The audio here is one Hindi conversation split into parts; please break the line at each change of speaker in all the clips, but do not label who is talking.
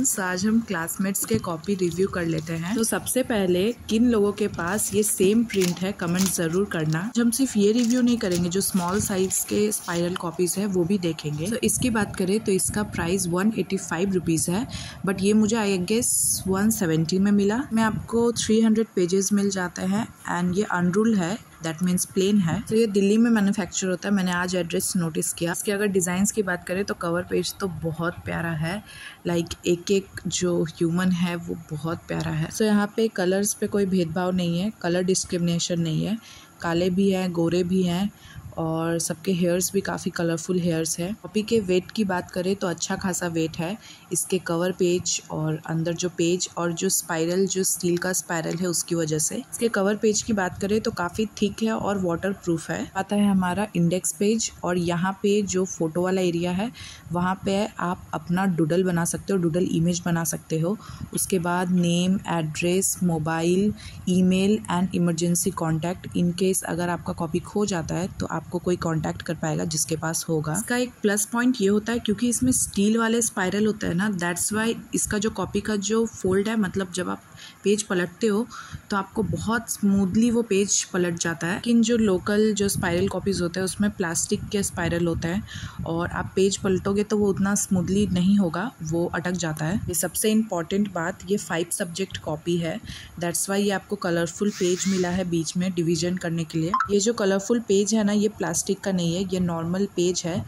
फ्रेंड्स आज हम क्लासमेट्स के कॉपी रिव्यू कर लेते हैं। तो सबसे पहले, किन लोगों के पास ये सेम प्रिंट है कमेंट ज़रूर करना। हम सिर्फ़ ये रिव्यू नहीं करेंगे, जो स्मॉल साइज़ के स्पाइरल कॉपीज़ है, वो भी देखेंगे। तो इसकी बात करें तो इसका price one eighty five rupees है बट ये मुझे आई गेस वन सेवेंटी में मिला। मैं आपको थ्री हंड्रेड पेजेस मिल जाते हैं एंड ये अनरूल है। दैट मीन्स प्लेन है। तो ये दिल्ली में मैन्युफैक्चर होता है। मैंने आज एड्रेस नोटिस किया। इसके अगर डिज़ाइंस की बात करें तो कवर पेज तो बहुत प्यारा है। लाइक like, एक एक जो ह्यूमन है वो बहुत प्यारा है। सो so, यहाँ पे कलर्स पे कोई भेदभाव नहीं है। कलर डिस्क्रिमिनेशन नहीं है। काले भी हैं गोरे भी हैं। और सबके हेयर्स भी काफ़ी कलरफुल हेयर्स है। कॉपी के वेट की बात करें तो अच्छा खासा वेट है। इसके कवर पेज और अंदर जो पेज और जो स्पाइरल जो स्टील का स्पाइरल है उसकी वजह से। इसके कवर पेज की बात करें तो काफ़ी थिक है और वाटर प्रूफ है। आता है हमारा इंडेक्स पेज और यहाँ पे जो फ़ोटो वाला एरिया है, वहाँ पे आप अपना डूडल बना सकते हो डूडल इमेज बना सकते हो। उसके बाद name address mobile email and emergency contact in case अगर आपका कॉपी खो जाता है तो आप आपको कोई कांटेक्ट कर पाएगा जिसके पास होगा। इसका एक प्लस पॉइंट ये होता है क्योंकि इसमें स्टील वाले स्पाइरल होता है ना दैट्स वाई इसका जो कॉपी का जो फोल्ड है मतलब जब आप पेज पलटते हो तो आपको बहुत स्मूथली वो पेज पलट जाता है। लेकिन जो लोकल जो स्पाइरल कॉपीज़ होते हैं, उसमें प्लास्टिक के स्पायरल होता है और आप पेज पलटोगे तो वो उतना स्मूथली नहीं होगा, वो अटक जाता है। ये सबसे इंपॉर्टेंट बात, ये फाइव सब्जेक्ट कॉपी है। दैट्स वाई ये आपको कलरफुल पेज मिला है बीच में डिवीज़न करने के लिए। ये जो कलरफुल पेज है ना, ये प्लास्टिक का नहीं है, ये नॉर्मल पेज है।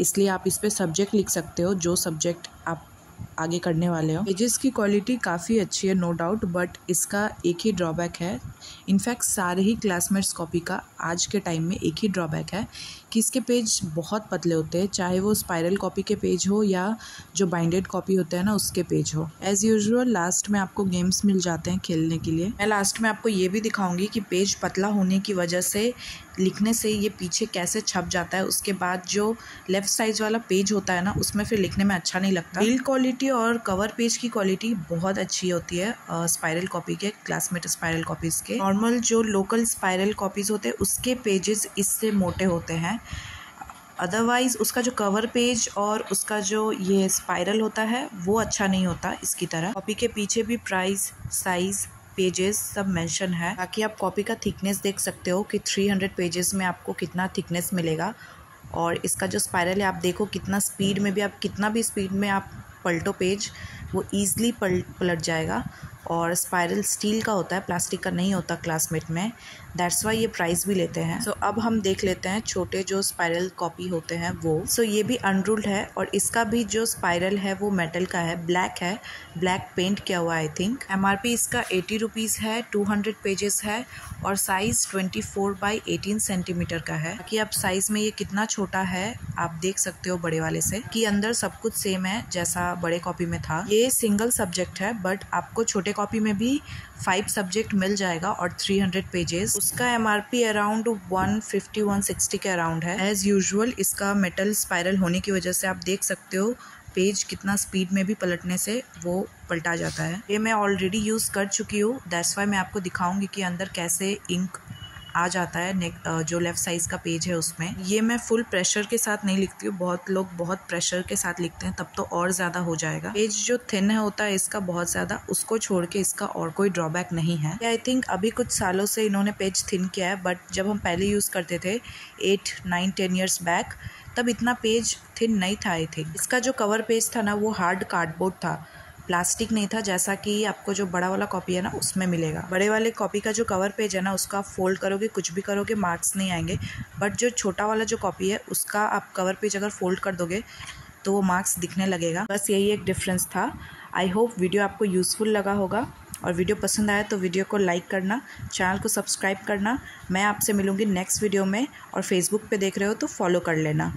इसलिए आप इस पर सब्जेक्ट लिख सकते हो, जो सब्जेक्ट आप आगे करने वाले हो। पेजेस की क्वालिटी काफ़ी अच्छी है नो डाउट बट इसका एक ही ड्रॉबैक है। इनफैक्ट सारे ही क्लासमेट्स कॉपी का आज के टाइम में एक ही ड्रॉबैक है। कि इसके पेज बहुत पतले होते हैं, चाहे वो स्पाइरल कॉपी के पेज हो या जो बाइंडेड कॉपी होते हैं ना, उसके पेज हो। एज़ यूजल लास्ट में आपको गेम्स मिल जाते हैं खेलने के लिए। मैं लास्ट में आपको ये भी दिखाऊँगी कि पेज पतला होने की वजह से, लिखने से ये पीछे कैसे छप जाता है, उसके बाद जो लेफ़्ट साइज़ वाला पेज होता है ना, उसमें फिर लिखने में अच्छा नहीं लगता। बिल्ड क्वालिटी और कवर पेज की क्वालिटी बहुत अच्छी होती है स्पायरल कॉपी के क्लासमेट स्पायरल कॉपीज़ के। नॉर्मल जो लोकल स्पायरल कॉपीज़ होते हैं, उसके पेजेस इससे मोटे होते हैं। अदरवाइज़ उसका जो कवर पेज और उसका जो ये स्पाइरल होता है, वो अच्छा नहीं होता इसकी तरह। कॉपी के पीछे भी प्राइस साइज़ पेजेस सब मेंशन है। ताकि आप कॉपी का थिकनेस देख सकते हो कि 300 पेजेस में आपको कितना थिकनेस मिलेगा। और इसका जो स्पाइरल है, आप देखो कितना स्पीड में भी आप, कितना भी स्पीड में आप पलटो पेज वो ईज़िली पलट जाएगा। और स्पायरल स्टील का होता है प्लास्टिक का नहीं होता क्लासमेट में। दैट्स वाई ये प्राइस भी लेते हैं। सो so, अब हम देख लेते हैं छोटे जो स्पाइरल कॉपी होते हैं वो। सो so, ये भी अनरूल्ड है और इसका भी जो स्पायरल है वो मेटल का है। ब्लैक है। ब्लैक पेंट किया हुआ आई थिंक एमआरपी इसका एटी रुपीज़ है टू हंड्रेड पेजेस है और size twenty four by eighteen centimetre का है। कि अब साइज़ में ये कितना छोटा है आप देख सकते हो बड़े वाले से। कि अंदर सब कुछ सेम है जैसा बड़े कॉपी में था। ये सिंगल सब्जेक्ट है बट आपको छोटे कॉपी में भी फाइव सब्जेक्ट मिल जाएगा और थ्री हंड्रेड पेजेस उसका M R P around one fifty one sixty के अराउंड है. एज यूजल इसका मेटल स्पायरल होने की वजह से आप देख सकते हो पेज कितना स्पीड में भी पलटने से वो पलटा जाता है. ये मैं ऑलरेडी यूज़ कर चुकी हूँ. दैट्स वाई मैं आपको दिखाऊँगी कि अंदर कैसे इंक आ जाता है नेक जो लेफ़्ट साइज़ का पेज है उसमें। ये मैं फुल प्रेशर के साथ नहीं लिखती हूँ, बहुत लोग बहुत प्रेशर के साथ लिखते हैं, तब तो और ज़्यादा हो जाएगा। पेज जो थिन है, होता है इसका बहुत ज़्यादा, उसको छोड़ के इसका और कोई ड्रॉबैक नहीं है। आई थिंक अभी कुछ सालों से इन्होंने पेज थिन किया है बट जब हम पहले यूज़ करते थे eight nine ten years back तब इतना पेज थिन नहीं था आई थिंक इसका जो कवर पेज था ना, वो हार्ड कार्डबोर्ड था। प्लास्टिक नहीं था, जैसा कि आपको जो बड़ा वाला कॉपी है ना, उसमें मिलेगा। बड़े वाले कॉपी का जो कवर पेज है ना, उसका आप फोल्ड करोगे, कुछ भी करोगे मार्क्स नहीं आएँगे। बट जो छोटा वाला जो कॉपी है, उसका आप कवर पेज अगर फोल्ड कर दोगे तो वो मार्क्स दिखने लगेगा। बस यही एक डिफरेंस था। आई होप वीडियो आपको यूज़फुल लगा होगा। और वीडियो पसंद आया तो वीडियो को लाइक करना चैनल को सब्सक्राइब करना। मैं आपसे मिलूँगी नेक्स्ट वीडियो में। और फेसबुक पे देख रहे हो तो फॉलो कर लेना।